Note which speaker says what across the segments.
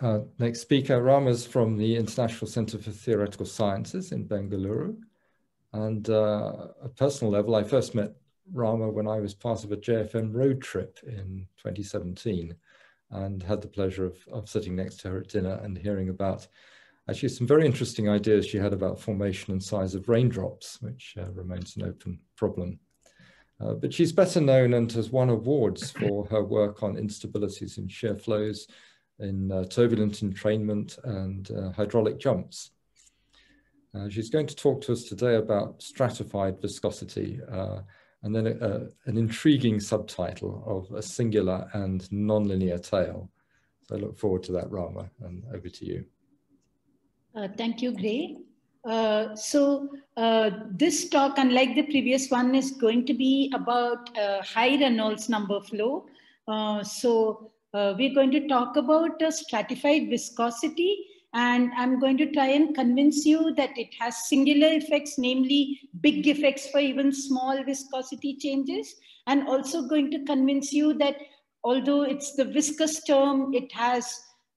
Speaker 1: uh, next speaker, Rama is from the International Center for Theoretical Sciences in Bengaluru. And uh, a personal level, I first met Rama when I was part of a JFM road trip in 2017 and had the pleasure of, of sitting next to her at dinner and hearing about actually some very interesting ideas she had about formation and size of raindrops, which uh, remains an open problem. Uh, but she's better known and has won awards for her work on instabilities in shear flows, in uh, turbulent entrainment and uh, hydraulic jumps. Uh, she's going to talk to us today about stratified viscosity uh, and then a, a, an intriguing subtitle of a singular and nonlinear tale. So I look forward to that, Rama, and over to you.
Speaker 2: Uh, thank you, Grae. Uh, so uh, this talk, unlike the previous one, is going to be about uh, high Reynolds number flow. Uh, so uh, we're going to talk about stratified viscosity and I'm going to try and convince you that it has singular effects, namely big effects for even small viscosity changes. And also going to convince you that although it's the viscous term, it has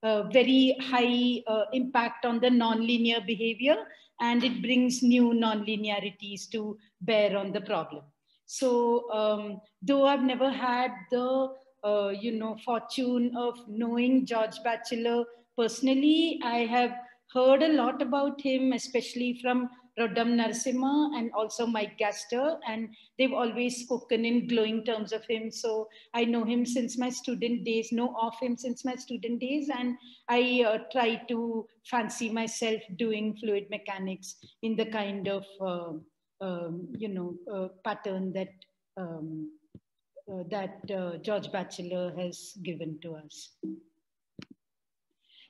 Speaker 2: a very high uh, impact on the nonlinear behavior and it brings new nonlinearities to bear on the problem. So um, though I've never had the uh, you know fortune of knowing George Batchelor personally, I have heard a lot about him, especially from Roddam Narasimha and also Mike Gaster, and they've always spoken in glowing terms of him. So I know him since my student days, know of him since my student days, and I uh, try to fancy myself doing fluid mechanics in the kind of uh, um, you know uh, pattern that um, uh, that uh, George Batchelor has given to us.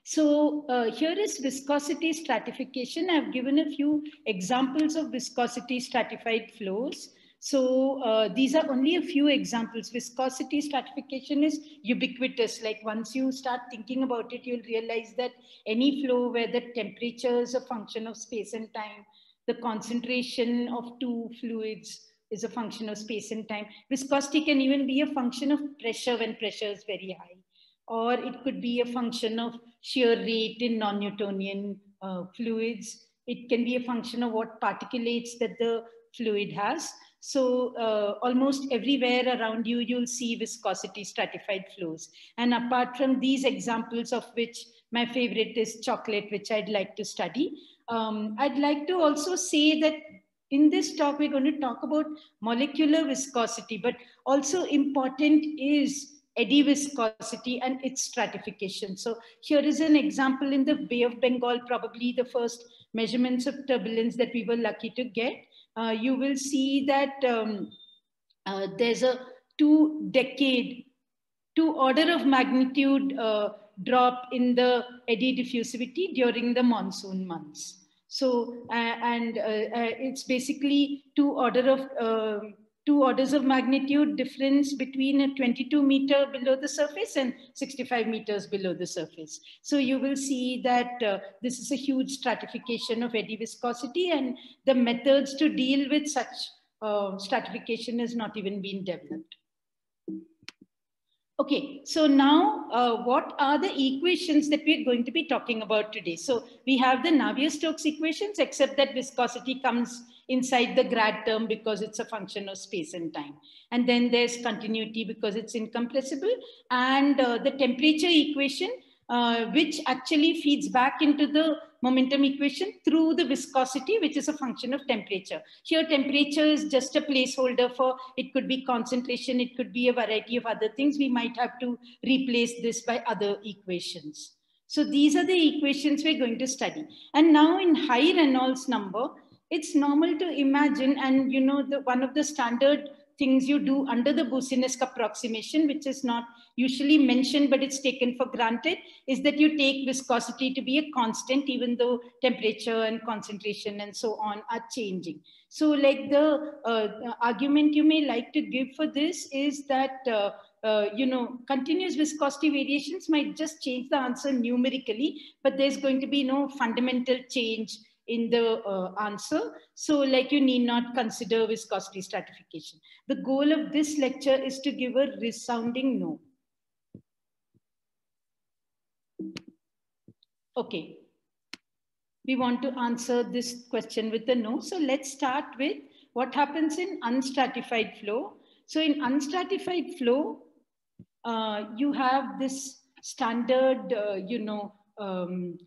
Speaker 2: So uh, here is viscosity stratification. I've given a few examples of viscosity stratified flows. So uh, these are only a few examples. Viscosity stratification is ubiquitous. Like once you start thinking about it, you'll realize that any flow where the temperature is a function of space and time, the concentration of two fluids is a function of space and time. Viscosity can even be a function of pressure when pressure is very high or it could be a function of shear rate in non-Newtonian uh, fluids. It can be a function of what particulates that the fluid has. So uh, almost everywhere around you, you'll see viscosity stratified flows. And apart from these examples of which my favorite is chocolate, which I'd like to study, um, I'd like to also say that in this talk, we're going to talk about molecular viscosity, but also important is eddy viscosity and its stratification. So here is an example in the Bay of Bengal, probably the first measurements of turbulence that we were lucky to get. Uh, you will see that um, uh, there's a two decade, two order of magnitude uh, drop in the eddy diffusivity during the monsoon months. So, uh, and uh, uh, it's basically two order of um, two orders of magnitude difference between a 22 meter below the surface and 65 meters below the surface. So you will see that uh, this is a huge stratification of eddy viscosity and the methods to deal with such uh, stratification has not even been developed. Okay, so now uh, what are the equations that we're going to be talking about today? So we have the Navier-Stokes equations, except that viscosity comes inside the grad term because it's a function of space and time. And then there's continuity because it's incompressible. And uh, the temperature equation, uh, which actually feeds back into the momentum equation through the viscosity, which is a function of temperature. Here, temperature is just a placeholder for, it could be concentration, it could be a variety of other things. We might have to replace this by other equations. So these are the equations we're going to study. And now in high Reynolds number, it's normal to imagine, and you know, the, one of the standard things you do under the Boussinesq approximation, which is not usually mentioned, but it's taken for granted, is that you take viscosity to be a constant, even though temperature and concentration and so on are changing. So like the uh, argument you may like to give for this is that, uh, uh, you know, continuous viscosity variations might just change the answer numerically, but there's going to be no fundamental change in the uh, answer. So like you need not consider viscosity stratification. The goal of this lecture is to give a resounding no. Okay. We want to answer this question with a no. So let's start with what happens in unstratified flow. So in unstratified flow, uh, you have this standard, uh, you know, um,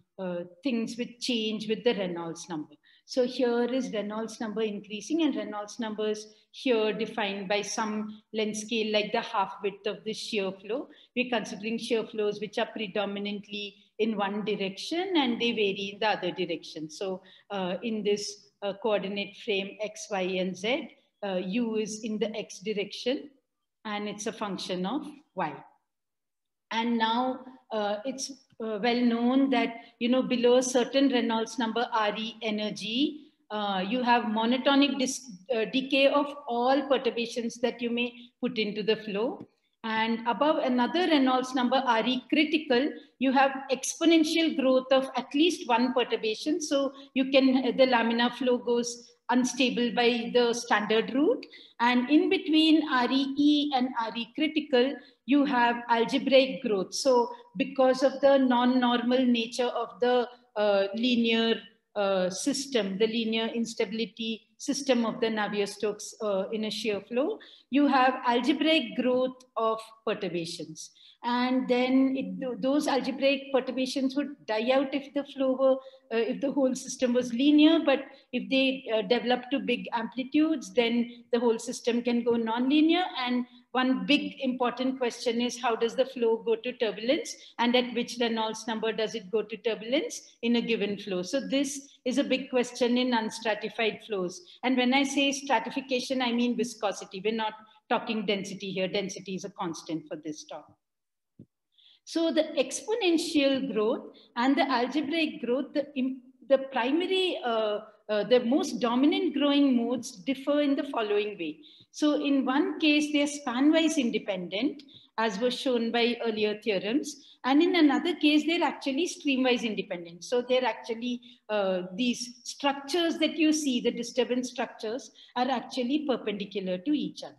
Speaker 2: things which change with the Reynolds number. So here is Reynolds number increasing and Reynolds numbers here defined by some length scale like the half width of the shear flow. We're considering shear flows which are predominantly in one direction and they vary in the other direction. So uh, in this uh, coordinate frame X, Y, and Z, uh, U is in the X direction and it's a function of Y. And now uh, it's uh, well known that, you know, below a certain Reynolds number RE energy, uh, you have monotonic uh, decay of all perturbations that you may put into the flow. And above another Reynolds number RE critical, you have exponential growth of at least one perturbation. So you can, the laminar flow goes unstable by the standard route. And in between REE and RE critical, you have algebraic growth. So because of the non-normal nature of the uh, linear uh, system, the linear instability system of the Navier-Stokes uh, in a shear flow, you have algebraic growth of perturbations. And then it, those algebraic perturbations would die out if the flow were, uh, if the whole system was linear, but if they uh, develop to big amplitudes, then the whole system can go nonlinear and one big important question is how does the flow go to turbulence and at which Reynolds number does it go to turbulence in a given flow? So this is a big question in unstratified flows. And when I say stratification, I mean viscosity. We're not talking density here. Density is a constant for this talk. So the exponential growth and the algebraic growth, the, the primary, uh, uh, the most dominant growing modes differ in the following way. So in one case, they're span-wise independent, as was shown by earlier theorems. And in another case, they're actually stream-wise independent. So they're actually, uh, these structures that you see, the disturbance structures, are actually perpendicular to each other.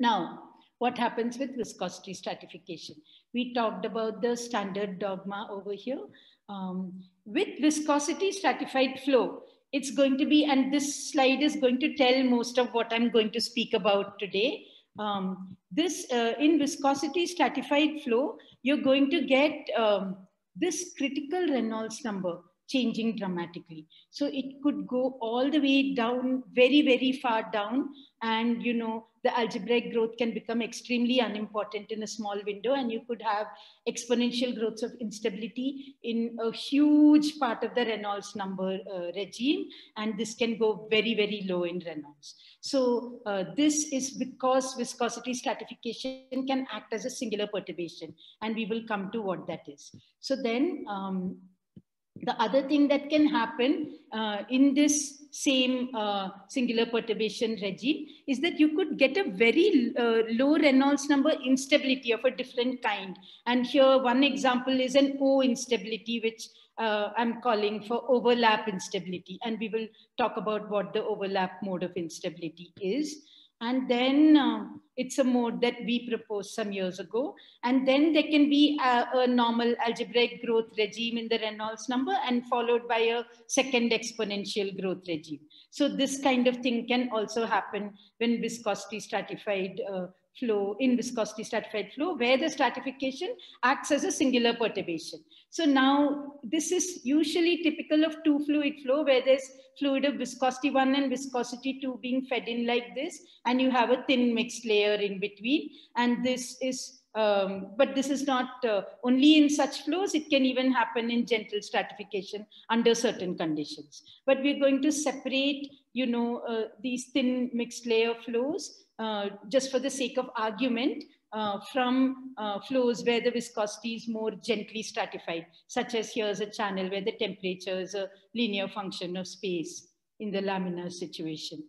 Speaker 2: Now, what happens with viscosity stratification? We talked about the standard dogma over here. Um, with viscosity stratified flow, it's going to be, and this slide is going to tell most of what I'm going to speak about today. Um, this, uh, in viscosity stratified flow, you're going to get um, this critical Reynolds number changing dramatically. So it could go all the way down, very, very far down. And, you know, the algebraic growth can become extremely unimportant in a small window. And you could have exponential growths of instability in a huge part of the Reynolds number uh, regime. And this can go very, very low in Reynolds. So uh, this is because viscosity stratification can act as a singular perturbation. And we will come to what that is. So then, um, the other thing that can happen uh, in this same uh, singular perturbation regime is that you could get a very uh, low Reynolds number instability of a different kind. And here one example is an O instability, which uh, I'm calling for overlap instability. And we will talk about what the overlap mode of instability is. And then uh, it's a mode that we proposed some years ago. And then there can be a, a, normal algebraic growth regime in the Reynolds number and followed by a second exponential growth regime. So this kind of thing can also happen when viscosity stratified uh, flow, in viscosity stratified flow, where the stratification acts as a singular perturbation. So now this is usually typical of two fluid flow where there's fluid of viscosity one and viscosity two being fed in like this, and you have a thin mixed layer in between. And this is, um, but this is not uh, only in such flows, it can even happen in gentle stratification under certain conditions. But we're going to separate, you know, uh, these thin mixed layer flows uh, just for the sake of argument uh, from uh, flows where the viscosity is more gently stratified, such as here's a channel where the temperature is a linear function of space in the laminar situation.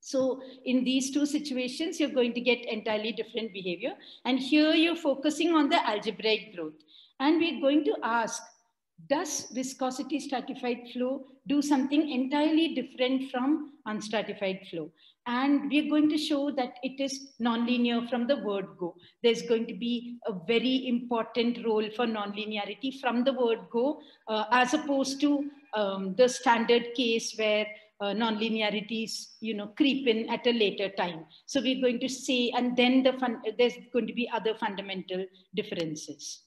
Speaker 2: So in these two situations, you're going to get entirely different behavior. And here you're focusing on the algebraic growth. And we're going to ask, does viscosity stratified flow do something entirely different from unstratified flow? And we're going to show that it is nonlinear from the word go. There's going to be a very important role for nonlinearity from the word go, uh, as opposed to um, the standard case where uh, nonlinearities, you know, creep in at a later time. So we're going to say, and then the fun, there's going to be other fundamental differences.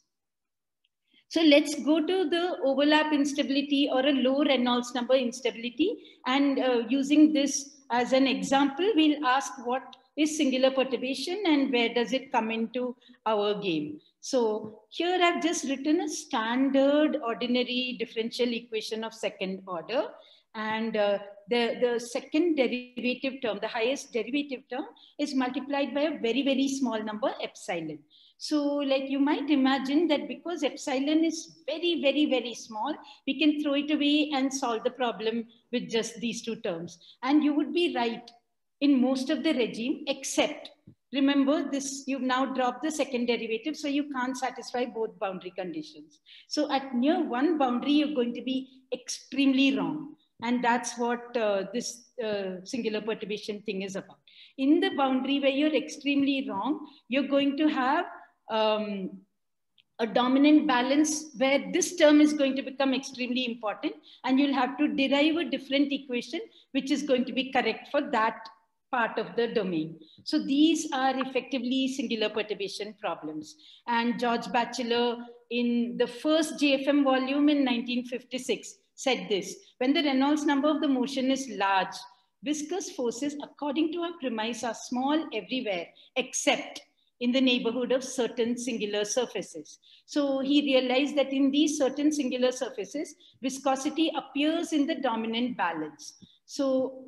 Speaker 2: So let's go to the overlap instability or a low Reynolds number instability. And uh, using this as an example, we'll ask what is singular perturbation and where does it come into our game. So here I've just written a standard ordinary differential equation of second order. And uh, the, the second derivative term, the highest derivative term is multiplied by a very, very small number, epsilon. So like you might imagine that because epsilon is very, very, very small, we can throw it away and solve the problem with just these two terms. And you would be right in most of the regime, except remember this, you've now dropped the second derivative, so you can't satisfy both boundary conditions. So at near one boundary, you're going to be extremely wrong. And that's what uh, this uh, singular perturbation thing is about. In the boundary where you're extremely wrong, you're going to have um, a dominant balance where this term is going to become extremely important and you'll have to derive a different equation which is going to be correct for that part of the domain. So these are effectively singular perturbation problems. And George Batchelor in the first JFM volume in 1956 said this, when the Reynolds number of the motion is large, viscous forces according to our premise are small everywhere except in the neighborhood of certain singular surfaces. So he realized that in these certain singular surfaces, viscosity appears in the dominant balance. So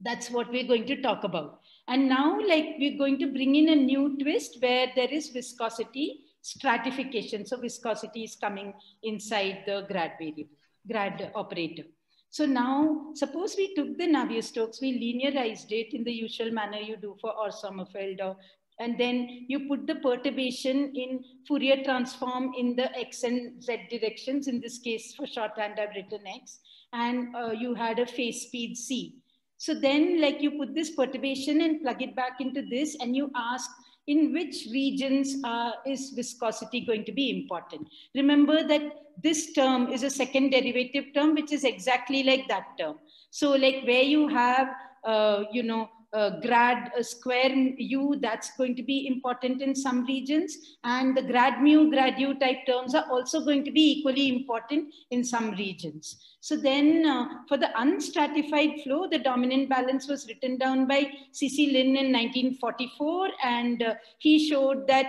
Speaker 2: that's what we're going to talk about. And now like we're going to bring in a new twist where there is viscosity stratification. So viscosity is coming inside the grad variable, grad operator. So now, suppose we took the Navier-Stokes, we linearized it in the usual manner you do for Orr-Sommerfeld or and then you put the perturbation in Fourier transform in the x and z directions. In this case, for shorthand, I've written x. And uh, you had a phase speed c. So then like you put this perturbation and plug it back into this and you ask in which regions uh, is viscosity going to be important. Remember that this term is a second derivative term, which is exactly like that term. So like where you have, uh, you know, uh, grad square u, that's going to be important in some regions. And the grad mu, grad u type terms are also going to be equally important in some regions. So then uh, for the unstratified flow, the dominant balance was written down by C.C. Lin in 1944. And uh, he showed that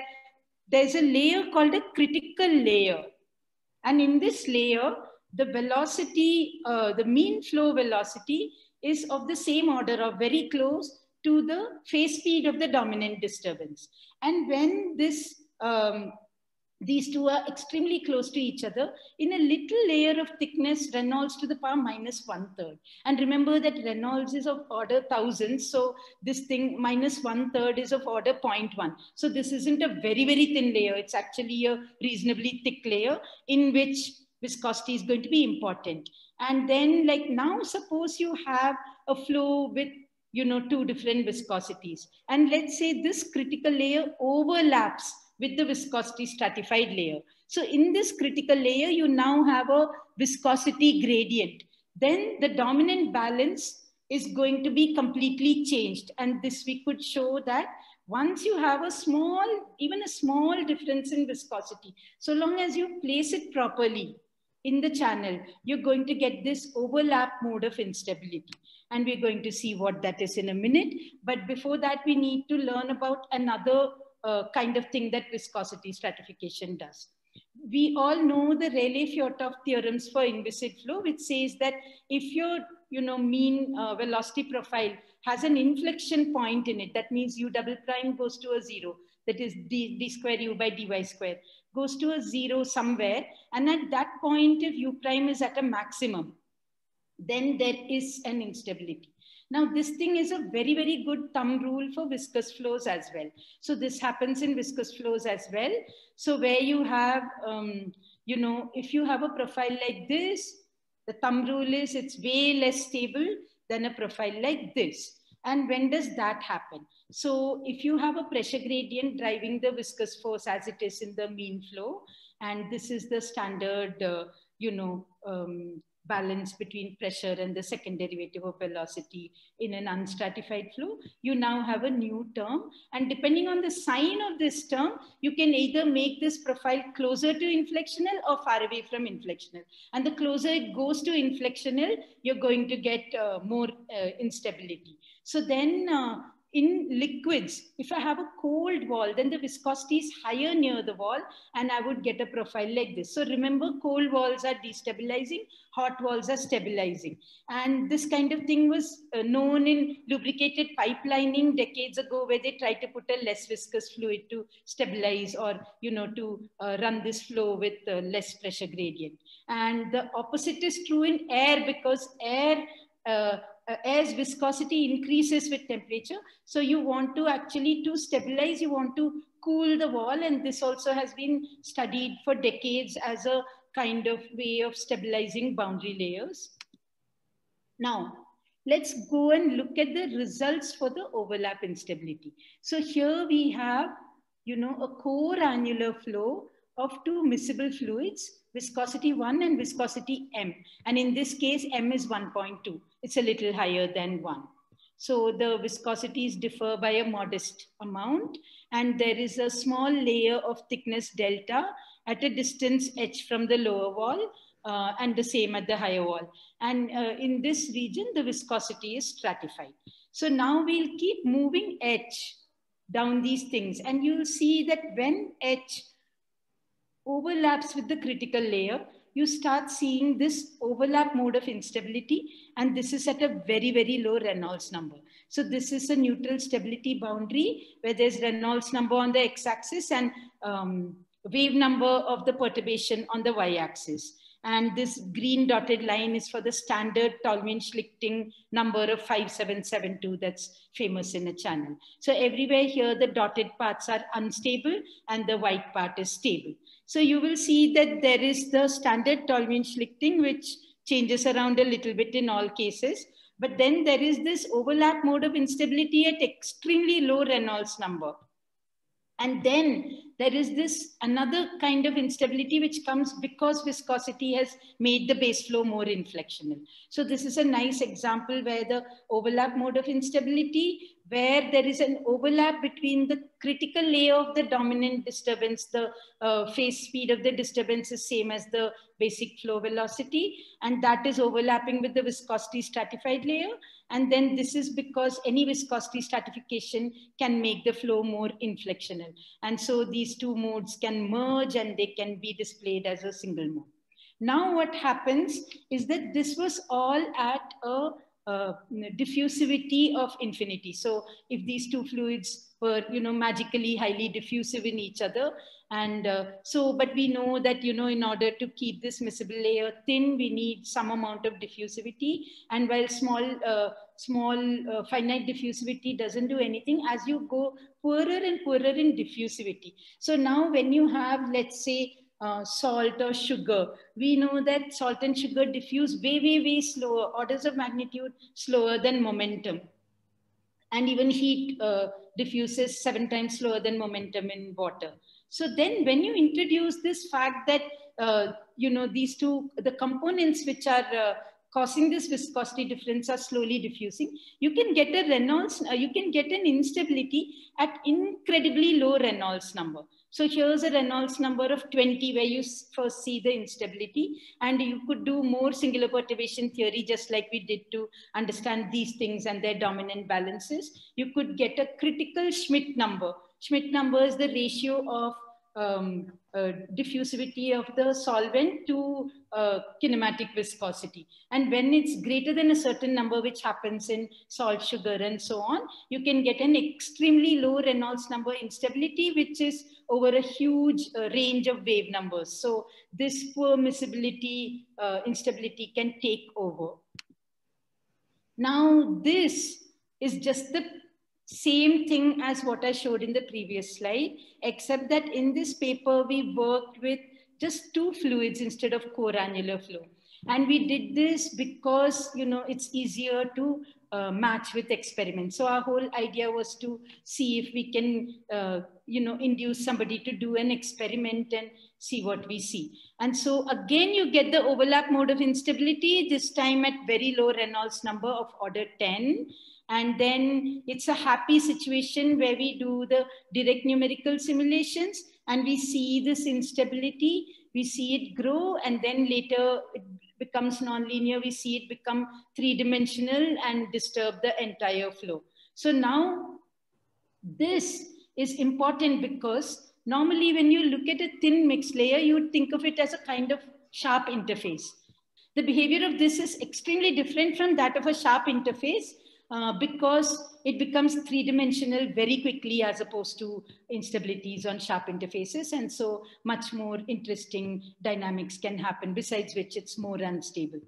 Speaker 2: there's a layer called a critical layer. And in this layer, the velocity, uh, the mean flow velocity is of the same order or very close to the phase speed of the dominant disturbance. And when this, um, these two are extremely close to each other, in a little layer of thickness, Reynolds to the power minus one third. And remember that Reynolds is of order thousands. So this thing minus one third is of order 0.1. So this isn't a very, very thin layer. It's actually a reasonably thick layer in which viscosity is going to be important. And then like now, suppose you have a flow with you know, two different viscosities. And let's say this critical layer overlaps with the viscosity stratified layer. So in this critical layer, you now have a viscosity gradient. Then the dominant balance is going to be completely changed. And this we could show that once you have a small, even a small difference in viscosity, so long as you place it properly, in the channel, you're going to get this overlap mode of instability. And we're going to see what that is in a minute. But before that, we need to learn about another uh, kind of thing that viscosity stratification does. We all know the Rayleigh-Fjørtoft theorems for inviscid flow, which says that if your you know, mean uh, velocity profile has an inflection point in it, that means u double prime goes to a zero, that is d, d square u by dy square goes to a zero somewhere. And at that point, if u prime is at a maximum, then there is an instability. Now, this thing is a very, very good thumb rule for viscous flows as well. So this happens in viscous flows as well. So where you have, um, you know, if you have a profile like this, the thumb rule is it's way less stable than a profile like this. And when does that happen? So if you have a pressure gradient driving the viscous force as it is in the mean flow, and this is the standard, uh, you know, um, balance between pressure and the second derivative of velocity in an unstratified flow, you now have a new term. And depending on the sign of this term, you can either make this profile closer to inflectional or far away from inflectional. And the closer it goes to inflectional, you're going to get uh, more uh, instability. So then uh, in liquids, if I have a cold wall, then the viscosity is higher near the wall and I would get a profile like this. So remember, cold walls are destabilizing, hot walls are stabilizing. And this kind of thing was uh, known in lubricated pipelining decades ago where they tried to put a less viscous fluid to stabilize or, you know, to uh, run this flow with uh, less pressure gradient. And the opposite is true in air because air uh, uh, as viscosity increases with temperature. So you want to actually to stabilize, you want to cool the wall. And this also has been studied for decades as a kind of way of stabilizing boundary layers. Now, let's go and look at the results for the overlap instability. So here we have, you know, a core annular flow of two miscible fluids, viscosity 1 and viscosity m. And in this case, m is 1.2 it's a little higher than one. So the viscosities differ by a modest amount. And there is a small layer of thickness delta at a distance h from the lower wall uh, and the same at the higher wall. And uh, in this region, the viscosity is stratified. So now we'll keep moving h down these things. And you'll see that when h overlaps with the critical layer, you start seeing this overlap mode of instability. And this is at a very, very low Reynolds number. So this is a neutral stability boundary where there's Reynolds number on the x-axis and um, wave number of the perturbation on the y-axis. And this green dotted line is for the standard Tollmien-Schlichting number of 5772 that's famous in a channel. So everywhere here, the dotted parts are unstable and the white part is stable. So you will see that there is the standard Tollmien-Schlichting, which changes around a little bit in all cases. But then there is this overlap mode of instability at extremely low Reynolds number. And then there is this another kind of instability which comes because viscosity has made the base flow more inflectional. So this is a nice example where the overlap mode of instability where there is an overlap between the critical layer of the dominant disturbance, the uh, phase speed of the disturbance is same as the basic flow velocity, and that is overlapping with the viscosity stratified layer. And then this is because any viscosity stratification can make the flow more inflectional. And so these two modes can merge and they can be displayed as a single mode. Now what happens is that this was all at a uh, diffusivity of infinity. So if these two fluids were, you know, magically highly diffusive in each other, and uh, so, but we know that, you know, in order to keep this miscible layer thin, we need some amount of diffusivity. And while small, uh, small uh, finite diffusivity doesn't do anything, as you go poorer and poorer in diffusivity. So now when you have, let's say, uh, salt or sugar. We know that salt and sugar diffuse way, way, way slower, orders of magnitude slower than momentum. And even heat uh, diffuses seven times slower than momentum in water. So then when you introduce this fact that, uh, you know, these two, the components which are uh, causing this viscosity difference are slowly diffusing, you can get a Reynolds, uh, you can get an instability at incredibly low Reynolds number. So here's a Reynolds number of 20 where you first see the instability and you could do more singular perturbation theory just like we did to understand these things and their dominant balances. You could get a critical Schmidt number. Schmidt number is the ratio of um, uh, diffusivity of the solvent to uh, kinematic viscosity. And when it's greater than a certain number, which happens in salt, sugar, and so on, you can get an extremely low Reynolds number instability, which is over a huge uh, range of wave numbers. So this poor miscibility uh, instability can take over. Now this is just the same thing as what I showed in the previous slide, except that in this paper, we worked with just two fluids instead of core annular flow. And we did this because, you know, it's easier to uh, match with experiments. So our whole idea was to see if we can, uh, you know, induce somebody to do an experiment and see what we see. And so again, you get the overlap mode of instability, this time at very low Reynolds number of order 10. And then it's a happy situation where we do the direct numerical simulations and we see this instability, we see it grow, and then later it becomes nonlinear, we see it become three-dimensional and disturb the entire flow. So now this is important because normally when you look at a thin mixed layer, you would think of it as a kind of sharp interface. The behavior of this is extremely different from that of a sharp interface uh, because it becomes three-dimensional very quickly as opposed to instabilities on sharp interfaces. And so much more interesting dynamics can happen, besides which it's more unstable.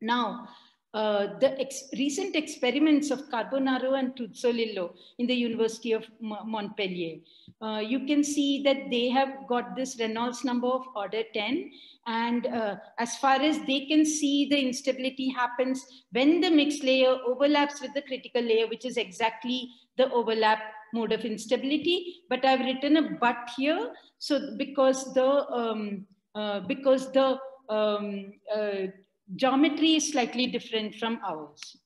Speaker 2: Now, uh, the ex recent experiments of Carbonaro and Truzzolillo in the University of Montpellier, uh, you can see that they have got this Reynolds number of order 10 and uh, as far as they can see, the instability happens when the mixed layer overlaps with the critical layer, which is exactly the overlap mode of instability. But I've written a but here. So because the, um, uh, because the um, uh, geometry is slightly different from ours.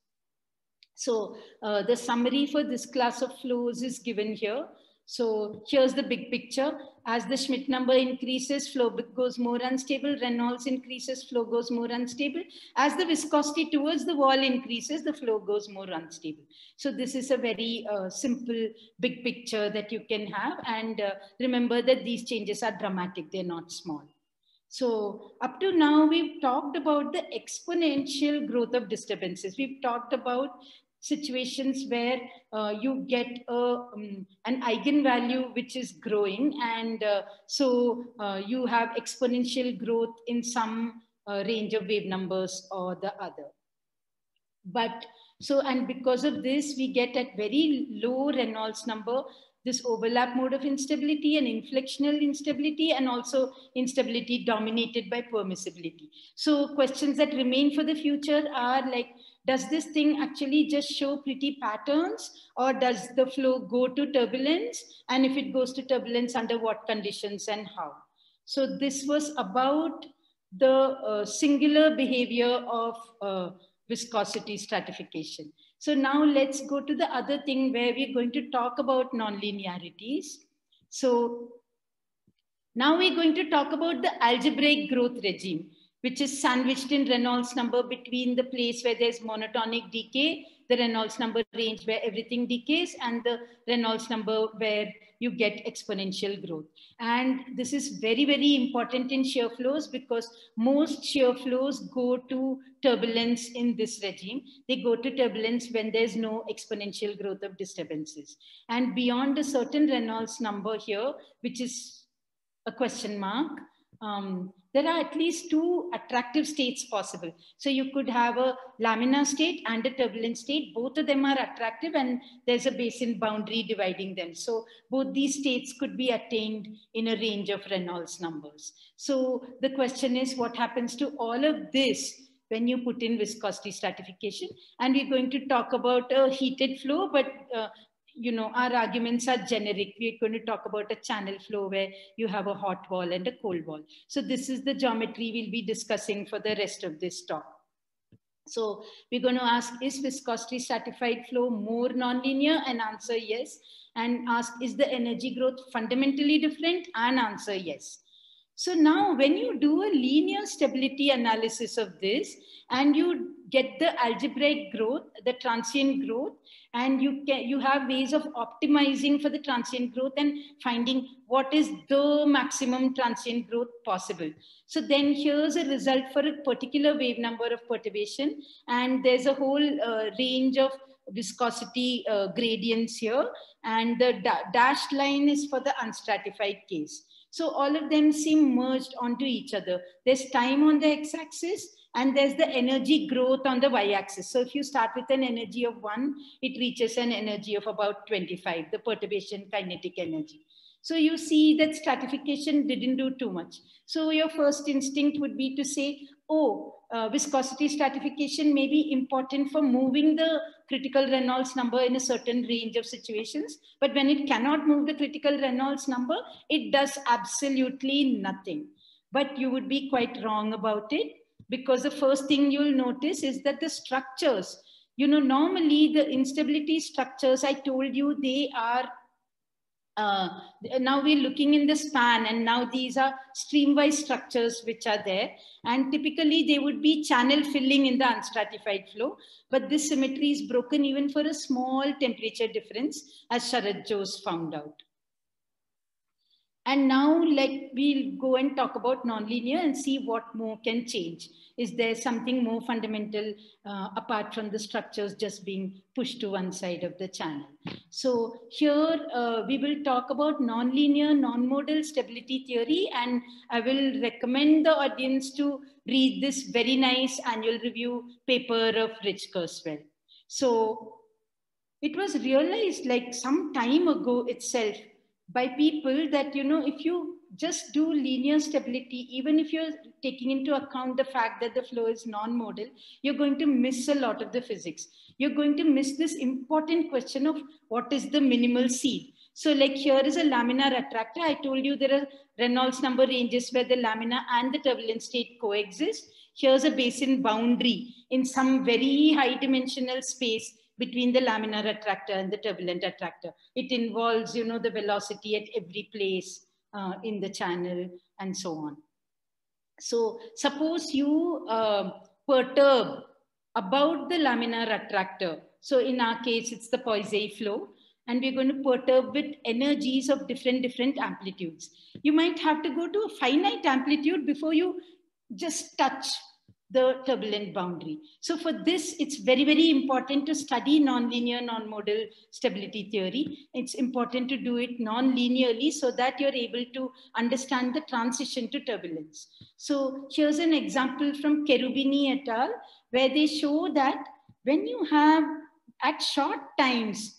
Speaker 2: So uh, the summary for this class of flows is given here. So here's the big picture. As the Schmidt number increases, flow goes more unstable. Reynolds increases, flow goes more unstable. As the viscosity towards the wall increases, the flow goes more unstable. So this is a very uh, simple big picture that you can have. And uh, remember that these changes are dramatic, they're not small. So up to now, we've talked about the exponential growth of disturbances. We've talked about situations where uh, you get a, um, an eigenvalue which is growing and uh, so uh, you have exponential growth in some uh, range of wave numbers or the other. But so and because of this we get at very low Reynolds number this overlap mode of instability and inflectional instability and also instability dominated by permissibility. So questions that remain for the future are like does this thing actually just show pretty patterns or does the flow go to turbulence? And if it goes to turbulence, under what conditions and how? So this was about the uh, singular behavior of uh, viscosity stratification. So now let's go to the other thing where we're going to talk about nonlinearities. So now we're going to talk about the algebraic growth regime which is sandwiched in Reynolds number between the place where there's monotonic decay, the Reynolds number range where everything decays, and the Reynolds number where you get exponential growth. And this is very, very important in shear flows because most shear flows go to turbulence in this regime. They go to turbulence when there's no exponential growth of disturbances. And beyond a certain Reynolds number here, which is a question mark, um, there are at least two attractive states possible. So you could have a laminar state and a turbulent state. Both of them are attractive and there's a basin boundary dividing them. So both these states could be attained in a range of Reynolds numbers. So the question is what happens to all of this when you put in viscosity stratification. And we're going to talk about a heated flow, but uh, you know, our arguments are generic. We're going to talk about a channel flow where you have a hot wall and a cold wall. So this is the geometry we'll be discussing for the rest of this talk. So we're going to ask, is viscosity stratified flow more nonlinear? And answer yes. And ask, is the energy growth fundamentally different? And answer yes. So now when you do a linear stability analysis of this and you get the algebraic growth, the transient growth, and you can you have ways of optimizing for the transient growth and finding what is the maximum transient growth possible. So then here's a result for a particular wave number of perturbation and there's a whole uh, range of viscosity uh, gradients here and the da dashed line is for the unstratified case so all of them seem merged onto each other there's time on the x-axis and there's the energy growth on the y-axis. So if you start with an energy of one, it reaches an energy of about 25, the perturbation kinetic energy. So you see that stratification didn't do too much. So your first instinct would be to say, oh, uh, viscosity stratification may be important for moving the critical Reynolds number in a certain range of situations. But when it cannot move the critical Reynolds number, it does absolutely nothing. But you would be quite wrong about it because the first thing you'll notice is that the structures, you know, normally the instability structures, I told you, they are uh, now we're looking in the span and now these are streamwise structures which are there and typically they would be channel filling in the unstratified flow but this symmetry is broken even for a small temperature difference as Sharath Jose found out. And now like we'll go and talk about nonlinear and see what more can change. Is there something more fundamental uh, apart from the structures just being pushed to one side of the channel? So here uh, we will talk about nonlinear non-modal stability theory and I will recommend the audience to read this very nice annual review paper of Rich Kerswell. So it was realized like some time ago itself by people that, you know, if you just do linear stability, even if you're taking into account the fact that the flow is non-modal, you're going to miss a lot of the physics. You're going to miss this important question of what is the minimal seed. So like here is a laminar attractor. I told you there are Reynolds number ranges where the lamina and the turbulent state coexist. Here's a basin boundary in some very high dimensional space between the laminar attractor and the turbulent attractor. It involves, you know, the velocity at every place uh, in the channel and so on. So suppose you uh, perturb about the laminar attractor. So in our case, it's the Poiseuille flow and we're going to perturb with energies of different, different amplitudes. You might have to go to a finite amplitude before you just touch the turbulent boundary. So for this, it's very, very important to study nonlinear non-modal stability theory. It's important to do it non-linearly so that you're able to understand the transition to turbulence. So here's an example from Cherubini et al., where they show that when you have at short times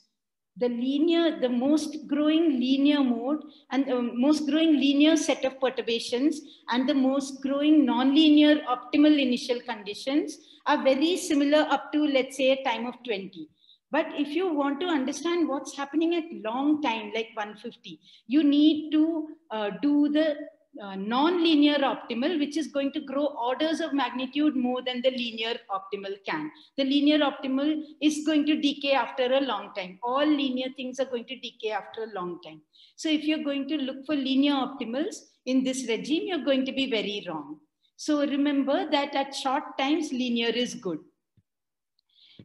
Speaker 2: the linear, the most growing linear mode and the most growing linear set of perturbations and the most growing nonlinear optimal initial conditions are very similar up to, let's say, a time of 20. But if you want to understand what's happening at long time, like 150, you need to uh, do the uh, non-linear optimal, which is going to grow orders of magnitude more than the linear optimal can. The linear optimal is going to decay after a long time. All linear things are going to decay after a long time. So if you're going to look for linear optimals in this regime, you're going to be very wrong. So remember that at short times, linear is good.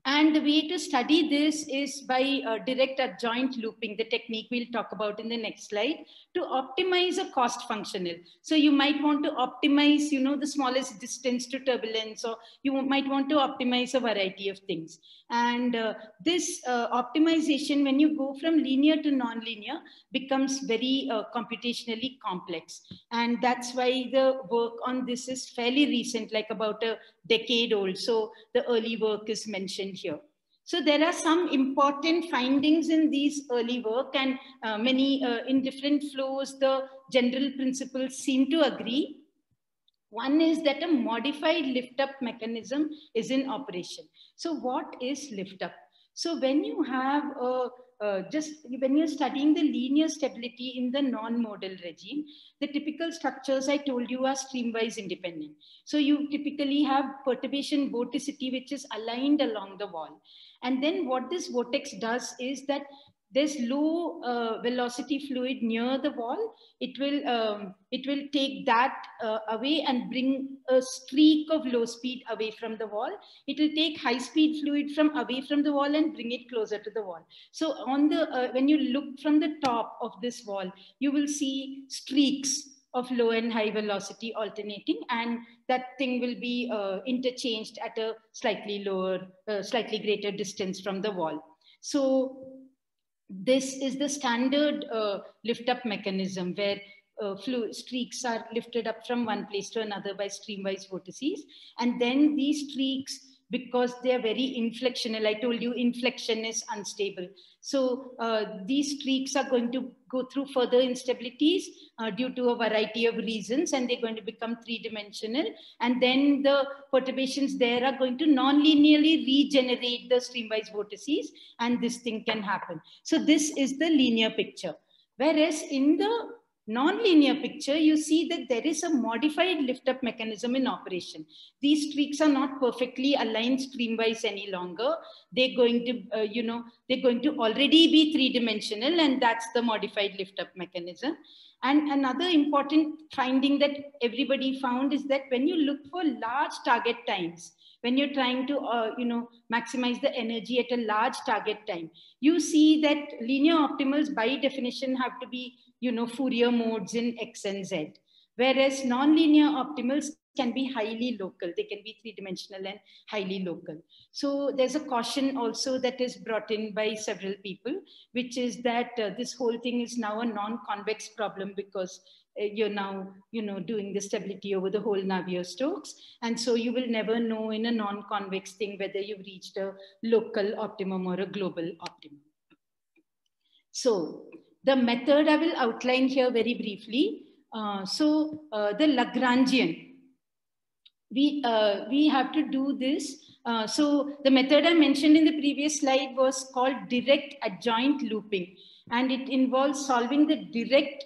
Speaker 2: And the way to study this is by uh, direct adjoint looping, the technique we'll talk about in the next slide, to optimize a cost functional. So you might want to optimize, you know, the smallest distance to turbulence, or you might want to optimize a variety of things. And uh, this uh, optimization, when you go from linear to nonlinear, becomes very uh, computationally complex. And that's why the work on this is fairly recent, like about a decade old. So the early work is mentioned here. So there are some important findings in these early work and uh, many uh, in different flows, the general principles seem to agree. One is that a modified lift up mechanism is in operation. So what is lift up? So when you have a uh, just when you're studying the linear stability in the non-modal regime, the typical structures I told you are streamwise independent. So you typically have perturbation vorticity, which is aligned along the wall. And then what this vortex does is that there's low uh, velocity fluid near the wall, it will, um, it will take that uh, away and bring a streak of low speed away from the wall. It will take high speed fluid from away from the wall and bring it closer to the wall. So on the, uh, when you look from the top of this wall, you will see streaks of low and high velocity alternating and that thing will be uh, interchanged at a slightly lower, uh, slightly greater distance from the wall. So this is the standard uh, lift up mechanism where uh, streaks are lifted up from one place to another by streamwise vortices. And then these streaks because they are very inflectional. I told you inflection is unstable. So uh, these streaks are going to go through further instabilities uh, due to a variety of reasons and they're going to become three-dimensional. And then the perturbations there are going to non-linearly regenerate the streamwise vortices and this thing can happen. So this is the linear picture. Whereas in the non-linear picture, you see that there is a modified lift-up mechanism in operation. These streaks are not perfectly aligned streamwise any longer. They're going to, uh, you know, they're going to already be three-dimensional and that's the modified lift-up mechanism. And another important finding that everybody found is that when you look for large target times, when you're trying to, uh, you know, maximize the energy at a large target time, you see that linear optimals by definition have to be you know, Fourier modes in X and Z. Whereas nonlinear optimals can be highly local. They can be three-dimensional and highly local. So there's a caution also that is brought in by several people, which is that uh, this whole thing is now a non-convex problem because uh, you're now, you know, doing the stability over the whole Navier-Stokes. And so you will never know in a non-convex thing whether you've reached a local optimum or a global optimum. So the method I will outline here very briefly. Uh, so uh, the Lagrangian, we, uh, we have to do this. Uh, so the method I mentioned in the previous slide was called direct adjoint looping. And it involves solving the direct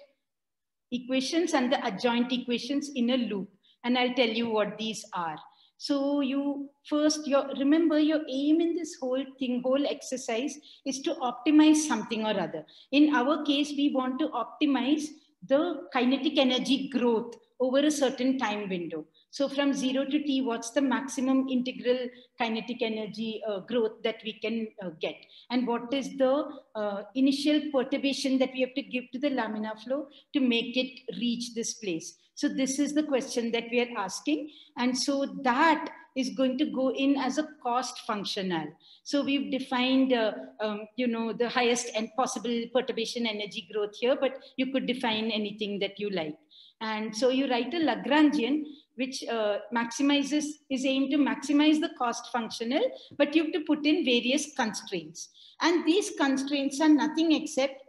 Speaker 2: equations and the adjoint equations in a loop. And I'll tell you what these are. So you first, your, remember your aim in this whole thing, whole exercise is to optimize something or other. In our case, we want to optimize the kinetic energy growth over a certain time window. So from zero to t, what's the maximum integral kinetic energy uh, growth that we can uh, get? And what is the uh, initial perturbation that we have to give to the laminar flow to make it reach this place? So this is the question that we are asking. And so that is going to go in as a cost functional. So we've defined, uh, um, you know, the highest and possible perturbation energy growth here, but you could define anything that you like. And so you write a Lagrangian, which uh, maximizes, is aimed to maximize the cost functional, but you have to put in various constraints. And these constraints are nothing except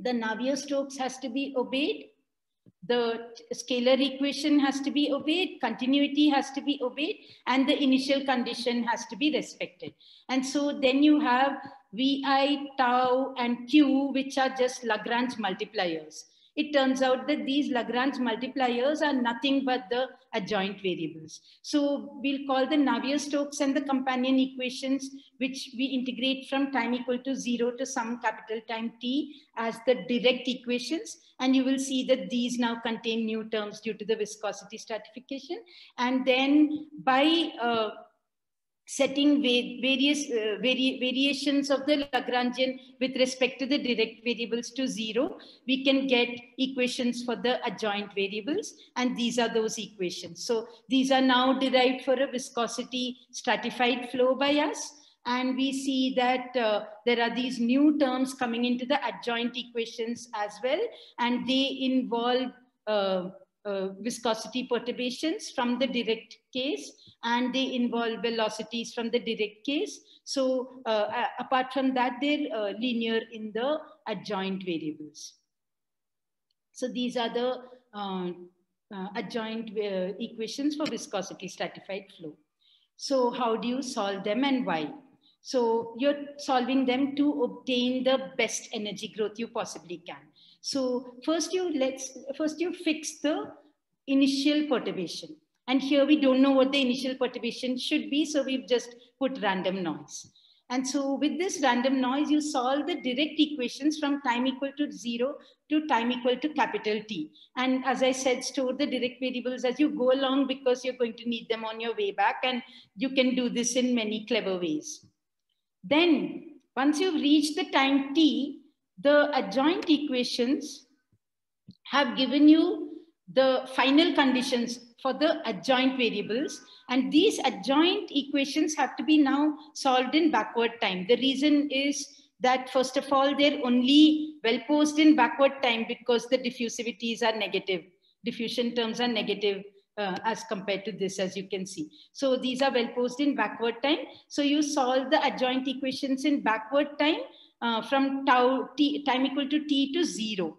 Speaker 2: the Navier-Stokes has to be obeyed, the scalar equation has to be obeyed, continuity has to be obeyed, and the initial condition has to be respected. And so then you have Vi, tau, and Q, which are just Lagrange multipliers it turns out that these Lagrange multipliers are nothing but the adjoint variables. So we'll call the Navier-Stokes and the companion equations, which we integrate from time equal to zero to some capital time t as the direct equations. And you will see that these now contain new terms due to the viscosity stratification. And then by uh, setting various uh, vari variations of the Lagrangian with respect to the direct variables to zero, we can get equations for the adjoint variables. And these are those equations. So these are now derived for a viscosity stratified flow by us. And we see that uh, there are these new terms coming into the adjoint equations as well. And they involve uh, uh, viscosity perturbations from the direct case and they involve velocities from the direct case. So uh, apart from that, they're uh, linear in the adjoint variables. So these are the uh, uh, adjoint uh, equations for viscosity stratified flow. So how do you solve them and why? So you're solving them to obtain the best energy growth you possibly can. So first you let's first you fix the initial perturbation. And here we don't know what the initial perturbation should be, so we've just put random noise. And so with this random noise, you solve the direct equations from time equal to zero to time equal to capital T. And as I said, store the direct variables as you go along because you're going to need them on your way back. And you can do this in many clever ways. Then once you've reached the time T, the adjoint equations have given you the final conditions for the adjoint variables. And these adjoint equations have to be now solved in backward time. The reason is that first of all, they're only well posed in backward time because the diffusivities are negative. Diffusion terms are negative uh, as compared to this, as you can see. So these are well posed in backward time. So you solve the adjoint equations in backward time uh, from tau t, time equal to t to zero.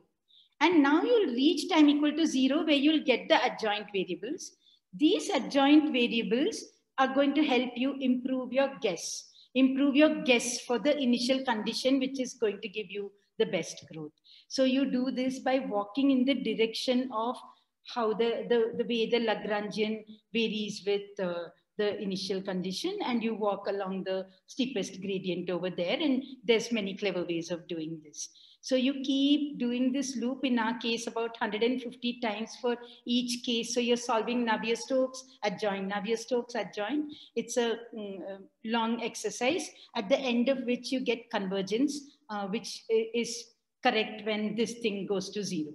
Speaker 2: And now you'll reach time equal to zero where you'll get the adjoint variables. These adjoint variables are going to help you improve your guess, improve your guess for the initial condition, which is going to give you the best growth. So you do this by walking in the direction of how the, the, the way the Lagrangian varies with uh, the initial condition and you walk along the steepest gradient over there and there's many clever ways of doing this. So you keep doing this loop in our case about 150 times for each case. So you're solving Navier-Stokes, adjoint, Navier-Stokes, adjoint. It's a, mm, long exercise at the end of which you get convergence, uh, which is correct when this thing goes to zero.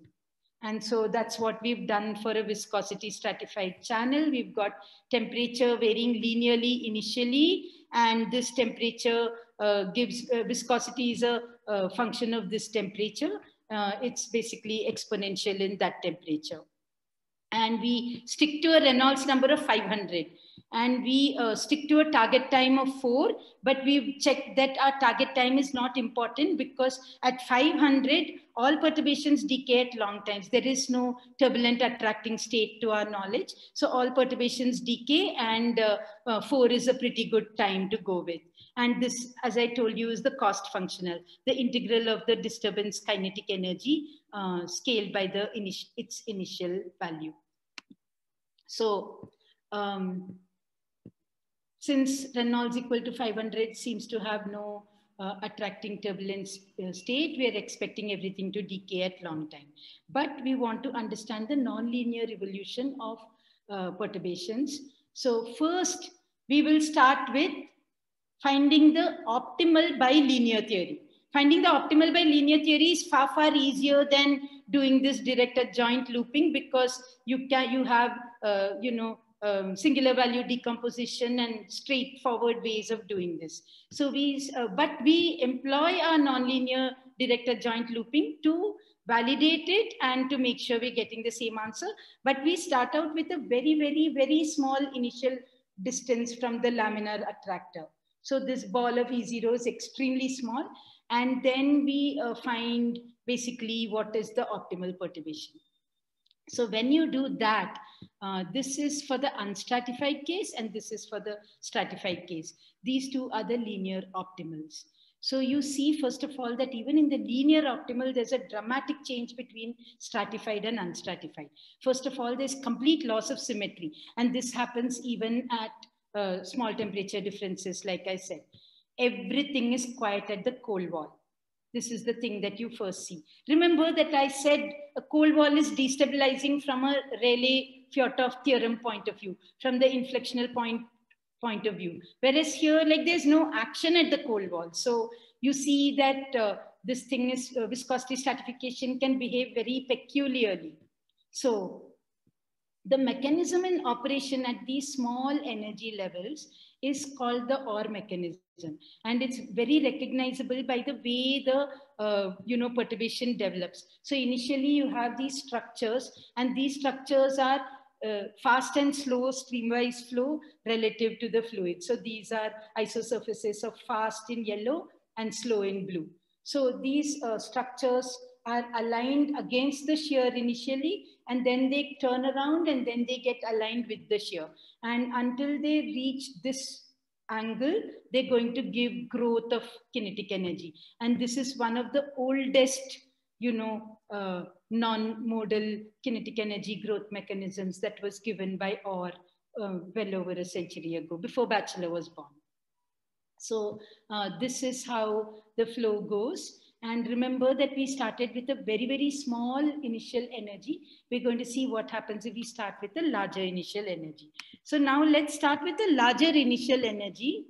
Speaker 2: And so that's what we've done for a viscosity stratified channel. We've got temperature varying linearly initially, and this temperature uh, gives uh, viscosity is a, a, function of this temperature. Uh, it's basically exponential in that temperature. And we stick to a Reynolds number of 500 and we uh, stick to a target time of four, but we've checked that our target time is not important because at 500, all perturbations decay at long times. There is no turbulent attracting state to our knowledge. So all perturbations decay and uh, uh, four is a pretty good time to go with. And this, as I told you, is the cost functional, the integral of the disturbance kinetic energy uh, scaled by the init its initial value. So um, since Reynolds equal to 500 seems to have no uh, attracting turbulence uh, state, we are expecting everything to decay at long time. But we want to understand the nonlinear evolution of uh, perturbations. So first, we will start with finding the optimal bilinear theory. Finding the optimal bilinear theory is far, far easier than doing this direct adjoint looping because you can you have uh, you know um, singular value decomposition and straightforward ways of doing this. So we, uh, but we employ our nonlinear direct adjoint looping to validate it and to make sure we're getting the same answer. But we start out with a very, very, very small initial distance from the laminar attractor. So this ball of E0 is extremely small. And then we uh, find basically what is the optimal perturbation. So when you do that, uh, this is for the unstratified case and this is for the stratified case. These two are the linear optimals. So you see, first of all, that even in the linear optimal, there's a dramatic change between stratified and unstratified. First of all, there's complete loss of symmetry. And this happens even at uh, small temperature differences, like I said. Everything is quiet at the cold wall. This is the thing that you first see. Remember that I said a cold wall is destabilizing from a Rayleigh-Fjørtoft theorem point of view, from the inflectional point point of view. Whereas here, like there's no action at the cold wall. So you see that uh, this thing is uh, viscosity stratification can behave very peculiarly. So the mechanism in operation at these small energy levels is called the Orr mechanism. And it's very recognizable by the way the uh, you know perturbation develops. So initially you have these structures and these structures are uh, fast and slow streamwise flow relative to the fluid. So these are isosurfaces of fast in yellow and slow in blue. So these uh, structures are aligned against the shear initially and then they turn around and then they get aligned with the shear. And until they reach this angle, they're going to give growth of kinetic energy. And this is one of the oldest, you know, uh, non-modal kinetic energy growth mechanisms that was given by Orr uh, well over a century ago, before Batchelor was born. So uh, this is how the flow goes. And remember that we started with a very, very small initial energy. We're going to see what happens if we start with a larger initial energy. So now let's start with a larger initial energy.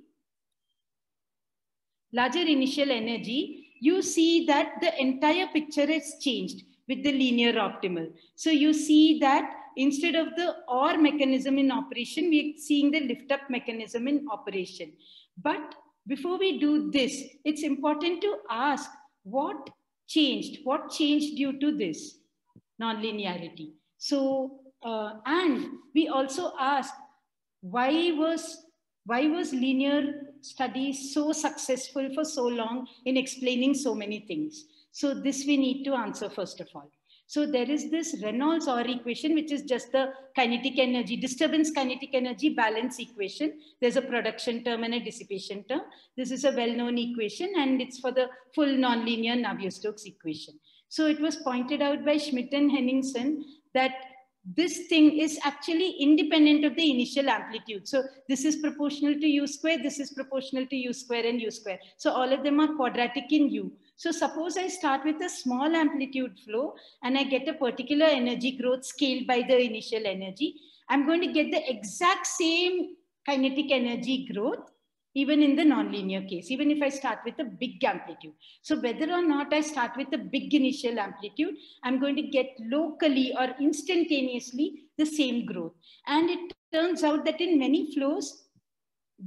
Speaker 2: Larger initial energy, you see that the entire picture has changed with the linear optimal. So you see that instead of the Orr mechanism in operation, we're seeing the lift up mechanism in operation. But before we do this, it's important to ask what changed? What changed due to this nonlinearity? So Uh, and we also asked why was, why was linear studies so successful for so long in explaining so many things? So this we need to answer first of all. So there is this Reynolds-Orr equation, which is just the kinetic energy, disturbance kinetic energy balance equation. There's a production term and a dissipation term. This is a well-known equation and it's for the full nonlinear Navier-Stokes equation. So it was pointed out by Schmid and Henningson that this thing is actually independent of the initial amplitude. So this is proportional to u square, this is proportional to u square and u square. So all of them are quadratic in u. So suppose I start with a small amplitude flow and I get a particular energy growth scaled by the initial energy. I'm going to get the exact same kinetic energy growth even in the nonlinear case, even if I start with a big amplitude. So whether or not I start with a big initial amplitude, I'm going to get locally or instantaneously the same growth. And it turns out that in many flows,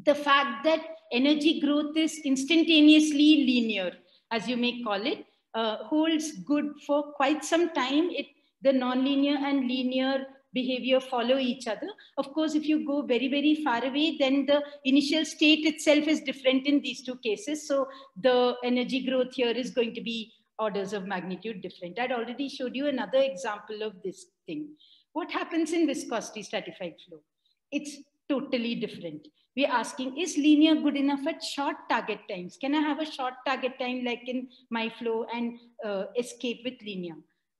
Speaker 2: the fact that energy growth is instantaneously linear as you may call it, uh, holds good for quite some time. It, the nonlinear and linear behavior follow each other. Of course, if you go very, very far away, then the initial state itself is different in these two cases. So the energy growth here is going to be orders of magnitude different. I'd already showed you another example of this thing. What happens in viscosity stratified flow? It's totally different we're asking, is linear good enough at short target times? Can I have a short target time like in my flow and uh, escape with linear?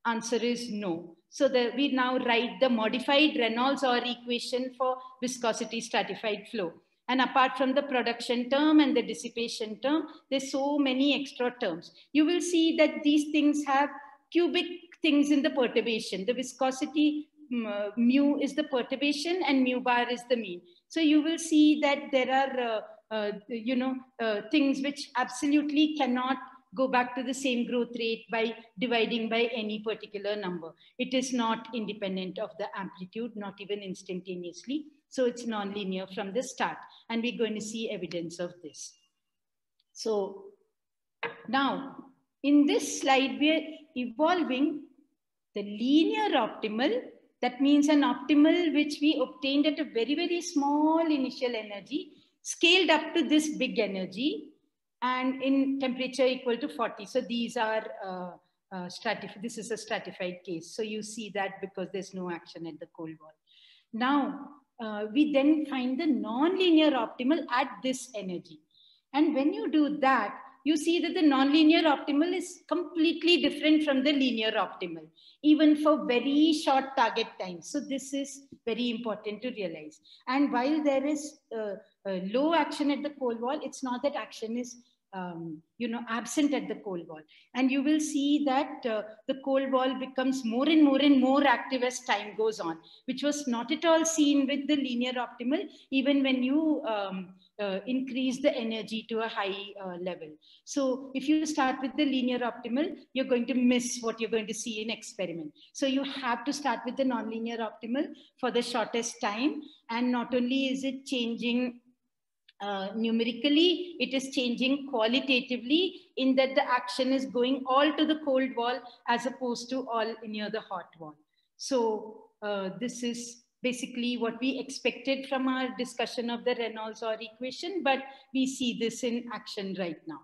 Speaker 2: Answer is no. So the, we now write the modified Reynolds-Orr equation for viscosity stratified flow. And apart from the production term and the dissipation term, there's so many extra terms. You will see that these things have cubic things in the perturbation. The viscosity mu is the perturbation and mu bar is the mean. So you will see that there are, uh, uh, you know, uh, things which absolutely cannot go back to the same growth rate by dividing by any particular number. It is not independent of the amplitude, not even instantaneously. So it's nonlinear from the start. And we're going to see evidence of this. So now, in this slide, we're evolving the linear optimal that means an optimal which we obtained at a very, very small initial energy, scaled up to this big energy and in temperature equal to 40. So these are uh, uh, stratified, this is a stratified case. So you see that because there's no action at the cold wall. Now, uh, we then find the nonlinear optimal at this energy. And when you do that, you see that the nonlinear optimal is completely different from the linear optimal even for very short target times. So this is very important to realize. And while there is uh, uh, low action at the cold wall, it's not that action is um, you know, absent at the cold wall. And you will see that uh, the cold wall becomes more and more and more active as time goes on, which was not at all seen with the linear optimal, even when you um, uh, increase the energy to a high uh, level. So if you start with the linear optimal, you're going to miss what you're going to see in experiment. So you have to start with the nonlinear optimal for the shortest time. And not only is it changing uh, numerically, it is changing qualitatively in that the action is going all to the cold wall as opposed to all near the hot wall. So uh, this is basically what we expected from our discussion of the Reynolds-Orr equation, but we see this in action right now.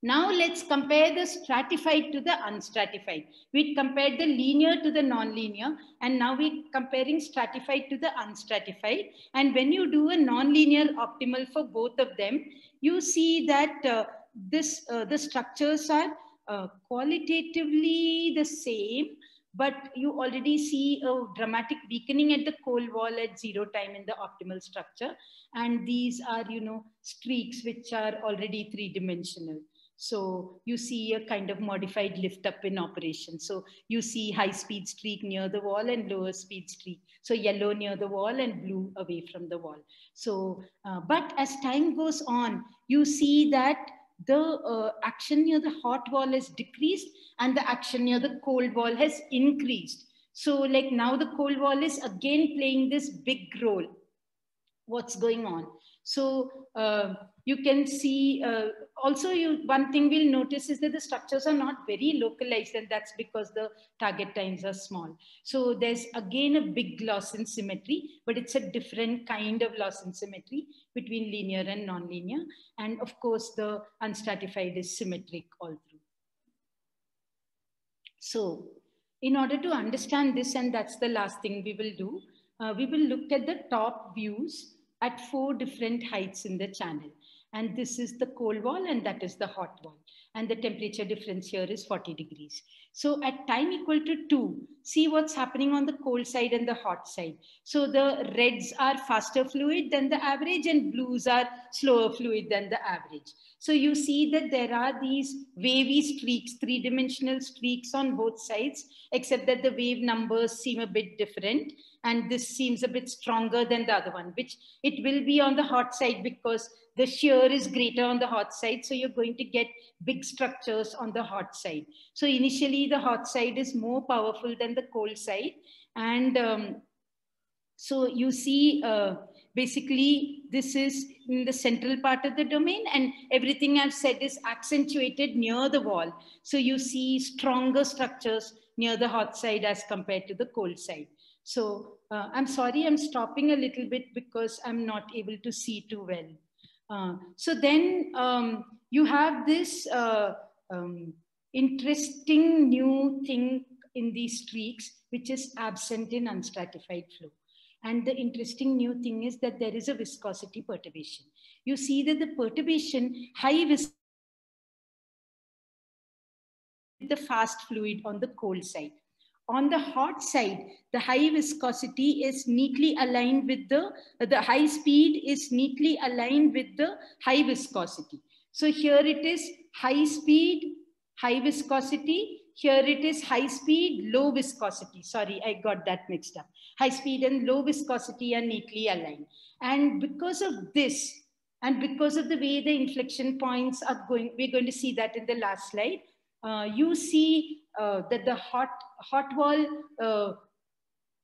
Speaker 2: Now let's compare the stratified to the unstratified. We compared the linear to the nonlinear, and now we're comparing stratified to the unstratified. And when you do a nonlinear optimal for both of them, you see that uh, this uh, the structures are uh, qualitatively the same, but you already see a dramatic weakening at the cold wall at zero time in the optimal structure. And these are, you know, streaks which are already three dimensional. So you see a kind of modified lift up in operation. So you see high speed streak near the wall and lower speed streak. So yellow near the wall and blue away from the wall. So, uh, but as time goes on, you see that the uh, action near the hot wall has decreased and the action near the cold wall has increased. So like now the cold wall is again playing this big role. What's going on? So uh, you can see uh, also you one thing we'll notice is that the structures are not very localized and that's because the target times are small. So there's again a big loss in symmetry, but it's a different kind of loss in symmetry between linear and nonlinear. And of course the unstratified is symmetric all through. So in order to understand this, and that's the last thing we will do, uh, we will look at the top views at four different heights in the channel. And this is the cold wall and that is the hot wall. And the temperature difference here is 40 degrees. So at time equal to two, see what's happening on the cold side and the hot side. So the reds are faster fluid than the average and blues are slower fluid than the average. So you see that there are these wavy streaks, three-dimensional streaks on both sides, except that the wave numbers seem a bit different. And this seems a bit stronger than the other one, which it will be on the hot side because the shear is greater on the hot side. So you're going to get big structures on the hot side. So initially the hot side is more powerful than the cold side. And um, so you see uh, basically this is in the central part of the domain and everything I've said is accentuated near the wall. So you see stronger structures near the hot side as compared to the cold side. So uh, I'm sorry, I'm stopping a little bit because I'm not able to see too well. Uh, so then um, you have this uh, um, interesting new thing in these streaks, which is absent in unstratified flow. And the interesting new thing is that there is a viscosity perturbation. You see that the perturbation, high viscosity, the fast fluid on the cold side. On the hot side, the high viscosity is neatly aligned with the, the high speed is neatly aligned with the high viscosity. So here it is high speed, high viscosity, here it is high speed, low viscosity. Sorry, I got that mixed up. High speed and low viscosity are neatly aligned. And because of this, and because of the way the inflection points are going, we're going to see that in the last slide, uh, you see uh, that the hot, hot wall, uh,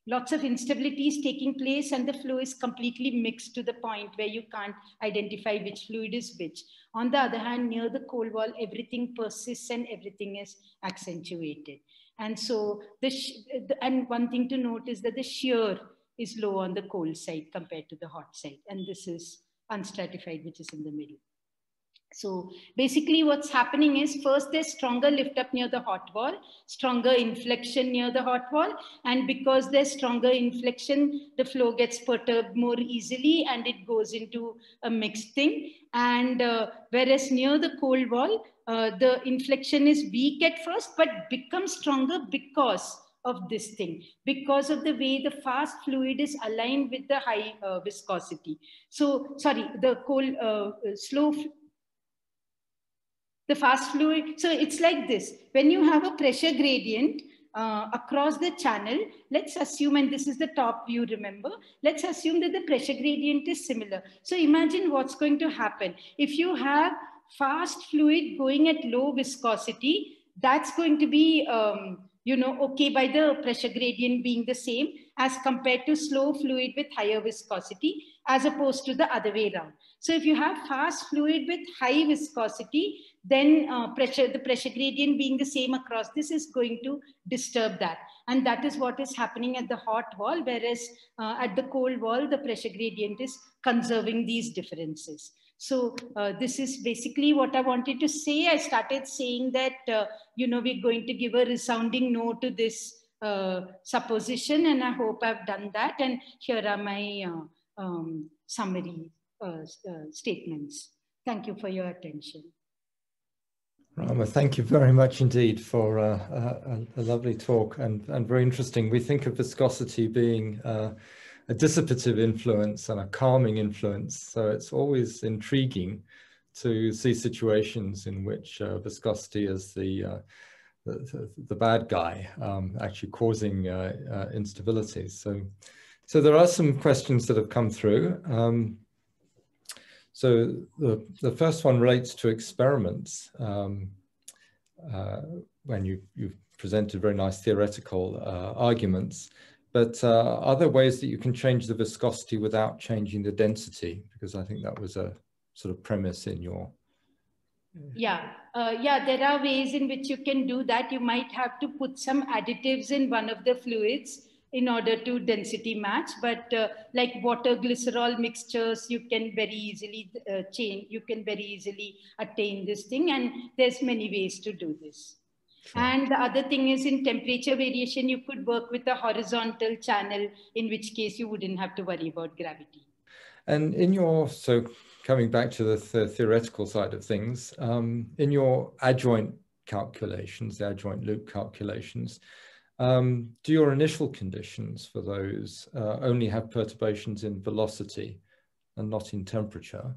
Speaker 2: lots of instabilities taking place and the flow is completely mixed to the point where you can't identify which fluid is which. On the other hand, near the cold wall, everything persists and everything is accentuated. And so, the, and one thing to note is that the shear is low on the cold side compared to the hot side. And this is unstratified, which is in the middle. So basically what's happening is first there's stronger lift up near the hot wall, stronger inflection near the hot wall. And because there's stronger inflection, the flow gets perturbed more easily and it goes into a mixed thing. And uh, whereas near the cold wall, uh, the inflection is weak at first, but becomes stronger because of this thing because of the way the fast fluid is aligned with the high uh, viscosity. So, sorry, the cold, uh, slow the fast fluid. So it's like this. When you have a pressure gradient uh, across the channel, let's assume, and this is the top view, remember, let's assume that the pressure gradient is similar. So imagine what's going to happen. If you have fast fluid going at low viscosity, that's going to be, um, you know, okay by the pressure gradient being the same as compared to slow fluid with higher viscosity as opposed to the other way around. So if you have fast fluid with high viscosity, then uh, pressure, the pressure gradient being the same across this is going to disturb that. And that is what is happening at the hot wall, whereas uh, at the cold wall, the pressure gradient is conserving these differences. So uh, this is basically what I wanted to say. I started saying that, uh, you know, we're going to give a resounding no to this uh, supposition, and I hope I've done that. And here are my uh, um, summary statements. Thank you for your attention.
Speaker 1: Rama, thank you very much indeed for uh, a, a, lovely talk and, and very interesting. We think of viscosity being uh, a dissipative influence and a calming influence. So it's always intriguing to see situations in which uh, viscosity is the, uh, the, the, bad guy, um, actually causing uh, uh, instability. So, so there are some questions that have come through. Um, so the, the first one relates to experiments. Um, uh, when you, you've presented very nice theoretical uh, arguments, but uh, other ways that you can change the viscosity without changing the density, because I think that was a sort of premise in your.
Speaker 2: Yeah, uh, yeah, there are ways in which you can do that. You might have to put some additives in one of the fluids in order to density match. But uh, like water glycerol mixtures, you can very easily uh, change, you can very easily attain this thing. And there's many ways to do this. Sure. And the other thing is in temperature variation, you could work with a horizontal channel, in which case you wouldn't have to worry about gravity.
Speaker 1: And in your, so coming back to the, the theoretical side of things, um, in your adjoint calculations, the adjoint loop calculations, um, do your initial conditions for those uh, only have perturbations in velocity and not in temperature?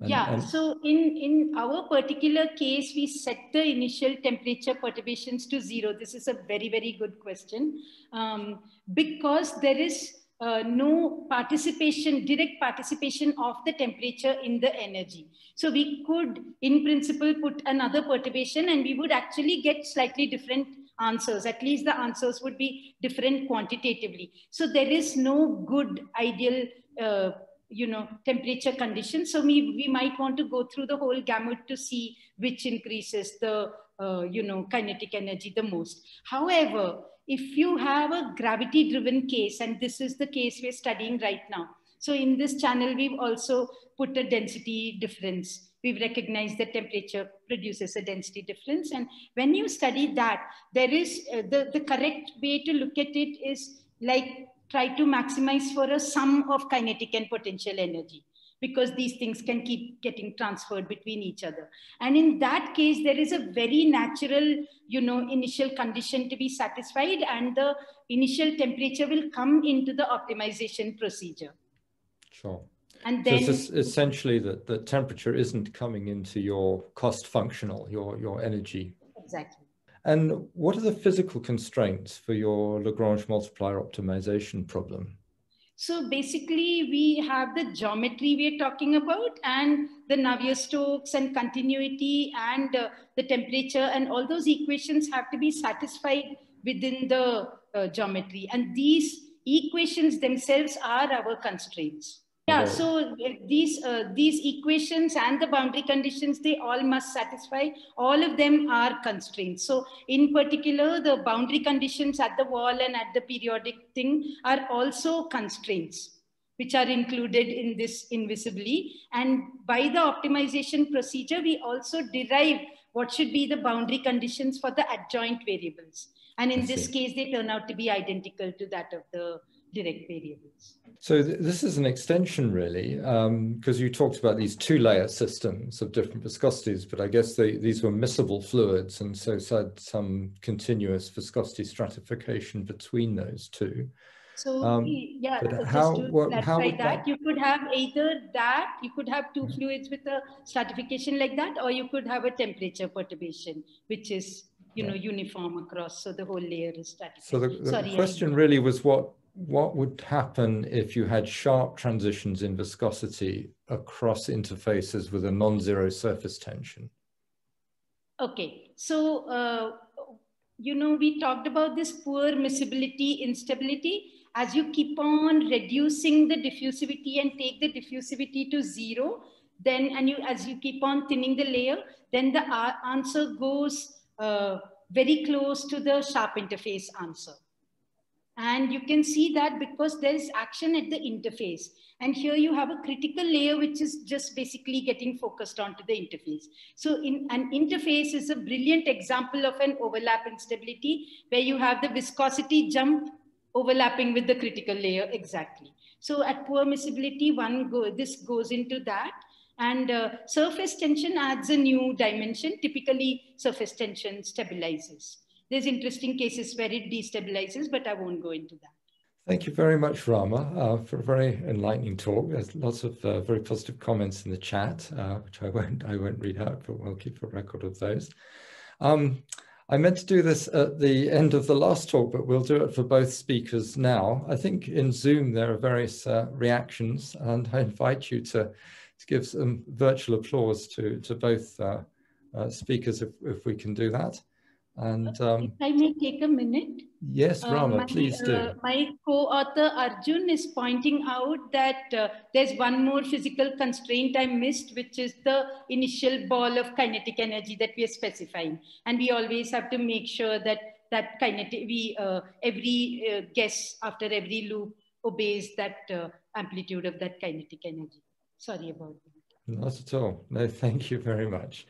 Speaker 2: And, yeah, and so in, in our particular case, we set the initial temperature perturbations to zero. This is a very, very good question um, because there is uh, no participation, direct participation of the temperature in the energy. So we could, in principle, put another perturbation and we would actually get slightly different answers. At least the answers would be different quantitatively. So there is no good ideal uh, you know, temperature condition. So we, we might want to go through the whole gamut to see which increases the, uh, you know, kinetic energy the most. However, if you have a gravity driven case, and this is the case we're studying right now. So in this channel, we've also put a density difference. We've recognized that temperature produces a density difference. And when you study that, there is uh, the, the correct way to look at it is like try to maximize for a sum of kinetic and potential energy because these things can keep getting transferred between each other. And in that case, there is a very natural, you know, initial condition to be satisfied and the initial temperature will come into the optimization procedure.
Speaker 1: Sure. And then so it's essentially that the temperature isn't coming into your cost functional, your, your energy.
Speaker 2: Exactly.
Speaker 1: And what are the physical constraints for your Lagrange multiplier optimization problem?
Speaker 2: So basically, we have the geometry we're talking about and the Navier-Stokes and continuity and uh, the temperature and all those equations have to be satisfied within the uh, geometry. And these equations themselves are our constraints. Yeah, so uh, these uh, these equations and the boundary conditions they all must satisfy. All of them are constraints. So in particular, the boundary conditions at the wall and at the periodic thing are also constraints, which are included in this invisibly. And by the optimization procedure, we also derive what should be the boundary conditions for the adjoint variables. And in this case, they turn out to be identical to that of the direct variables.
Speaker 1: So th this is an extension really, because um, you talked about these two layer systems of different viscosities, but I guess they, these were miscible fluids and so had some continuous viscosity stratification between those two.
Speaker 2: So um, yeah, just how, to what, clarify how that, that, you could have either that, you could have two mm-hmm. fluids with a stratification like that, or you could have a temperature perturbation, which is you yeah. know uniform across, so the whole layer is stratified.
Speaker 1: So the, the Sorry, question really was what what would happen if you had sharp transitions in viscosity across interfaces with a non-zero surface tension?
Speaker 2: Okay, so, uh, you know, we talked about this poor miscibility instability. As you keep on reducing the diffusivity and take the diffusivity to zero, then, and you, as you keep on thinning the layer, then the answer goes uh, very close to the sharp interface answer. And you can see that because there is action at the interface. And here you have a critical layer, which is just basically getting focused onto the interface. So in an interface is a brilliant example of an overlap instability where you have the viscosity jump overlapping with the critical layer exactly. So at poor miscibility, one go, this goes into that. And uh, surface tension adds a new dimension. Typically, surface tension stabilizes. There's interesting cases where it destabilizes, but I won't go into that.
Speaker 1: Thank you very much, Rama, uh, for a very enlightening talk. There's lots of uh, very positive comments in the chat, uh, which I won't I won't read out, but we'll keep a record of those. Um, I meant to do this at the end of the last talk, but we'll do it for both speakers now. I think in Zoom there are various uh, reactions, and I invite you to, to give some virtual applause to, to both uh, uh, speakers if, if we can do that. And um,
Speaker 2: if I may take a minute.
Speaker 1: Yes, uh, Rama, uh, my, please do. Uh,
Speaker 2: my co-author Arjun is pointing out that uh, there's one more physical constraint I missed, which is the initial ball of kinetic energy that we are specifying. And we always have to make sure that that kinetic, we, uh, every uh, guess after every loop obeys that amplitude of that kinetic energy. Sorry about that.
Speaker 1: Not at all. No, thank you very much.